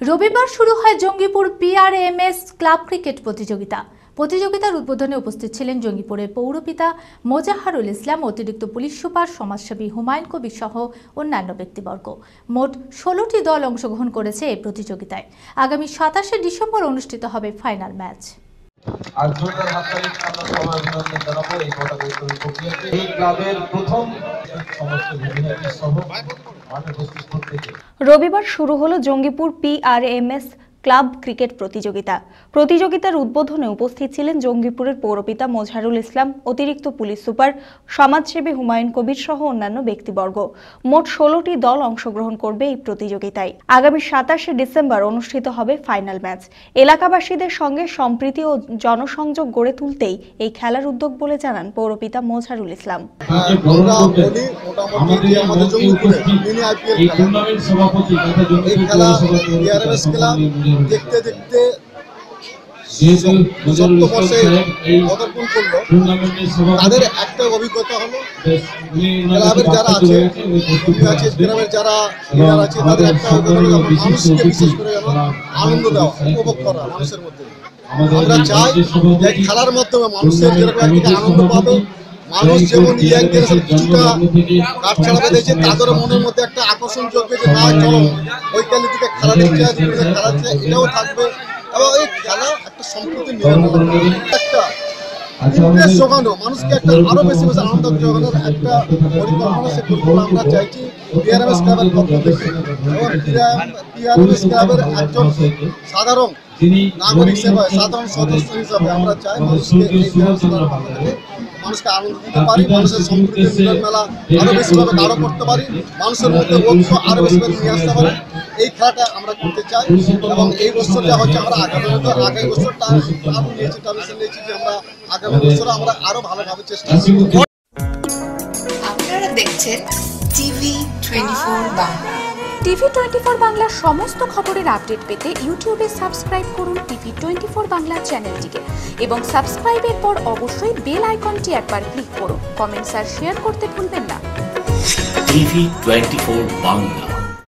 রবিবার শুরু হয় জঙ্গিপুর পিআরএমএস ক্লাব ক্রিকেট প্রতিযোগিতা। প্রতিযোগিতার উদ্বোধনে উপস্থিত ছিলেন জঙ্গিপুরের পৌরপিতা মোজাহারুল ইসলাম, অতিরিক্ত পুলিশ সুপার, সমাজসেবী হুমায়ুন কবির সহ অন্যান্য ব্যক্তিবর্গ। মোট ষোলোটি দল অংশগ্রহণ করেছে এই প্রতিযোগিতায়। আগামী সাতাশে ডিসেম্বর অনুষ্ঠিত হবে ফাইনাল ম্যাচ। আর আমরা সবাই অভিনন্দন জানাব। এই প্রক্রিয়াতে এই ক্লাবের প্রথম সমস্ত সহ প্রত্যেকে। রবিবার শুরু হলো জঙ্গিপুর পিআরএমএস ক্লাব ক্রিকেট প্রতিযোগিতা। প্রতিযোগিতার উদ্বোধনে উপস্থিত ছিলেন জঙ্গিপুরের পৌরপিতা মোজহারুল ইসলাম অতিরিক্ত পুলিশ সুপার সমাজসেবী হুমায়ুন কবির সহ অন্যান্য ব্যক্তিবর্গ। মোট ষোলোটি দল অংশগ্রহণ করবে এই প্রতিযোগিতায়। আগামী সাতাশে ডিসেম্বর অনুষ্ঠিত হবে ফাইনাল ম্যাচ। এলাকাবাসীদের সঙ্গে সম্প্রীতি ও জনসংযোগ গড়ে তুলতেই এই খেলার উদ্যোগ বলে জানান পৌরপিতা মোজহারুল ইসলাম। বলি মোটামুটি আমাদের জঙ্গিপুরে আইপিএল খেলা। টুর্নামেন্ট সভাপতি তথা এই খেলা পৌরসভা বিআরএমএস দেখতে দেখতে যেহেতু বর্ষে পদার্পণ করল। তাদের একটা অভিজ্ঞতা হলো ক্লাবের যারা আছে গ্রামের যারা আছে তাদের একটা অভিজ্ঞতা মানুষকে বিশেষ করে আনন্দ দেওয়া উপভোগ করা মানুষের মধ্যে। আমরা চাই যে খেলার মাধ্যমে মানুষের যেরকম আনন্দ পাবে মানুষ যেমন ইয়াং জেনারেশন কিছুটা কাঠ ছাড়া মনের মধ্যে একটা আকর্ষণ চলবে যে না চলো দিকে খেলা আসবে খেলা এটাও থাকবে। এবং এই খেলা একটা সম্প্রীতি একটা আচ্ছা, জোগানো মানুষকে একটা আরও বেশি বেশি আনন্দ জোগানোর একটা পরিকল্পনা সে পরিকল্পনা আমরা চাইছি। পিআরএমএস ক্লাবের পক্ষ থেকে এবং পিআরএমএস ক্লাবের একজন সাধারণ নাগরিক সেবায় সাধারণ সদস্য হিসাবে আমরা চাই মানুষকে এই ব্যবস্থার পক্ষ থেকে মানুষকে আনন্দ দিতে পারি, মানুষের সম্প্রীতি মিলন মেলা আরও বেশিভাবে গাঢ় করতে পারি, মানুষের মধ্যে ঐক্য আরও বেশিভাবে নিয়ে আসতে পারি। এই খেলাটা আমরা করতে চাই এবং এই বছর যা হচ্ছে আমরা আগামী বছর, আগামী বছরটা আরও নিয়েছি টার্মিশন নিয়েছি যে আমরা আগামী বছর আমরা আরও ভালোভাবে চেষ্টা করব। আপনারা দেখছেন TV twenty four Bangla. TV twenty four বাংলার সমস্ত খবরের আপডেট পেতে ইউটিউবে সাবস্ক্রাইব করুন টিভি টোয়েন্টি ফোর বাংলার চ্যানেলটিকে। এবং সাবস্ক্রাইবের পর অবশ্যই বেল আইকনটি একবার ক্লিক করুন। কমেন্টস আর শেয়ার করতে ভুলবেন না। TV twenty four Bangla.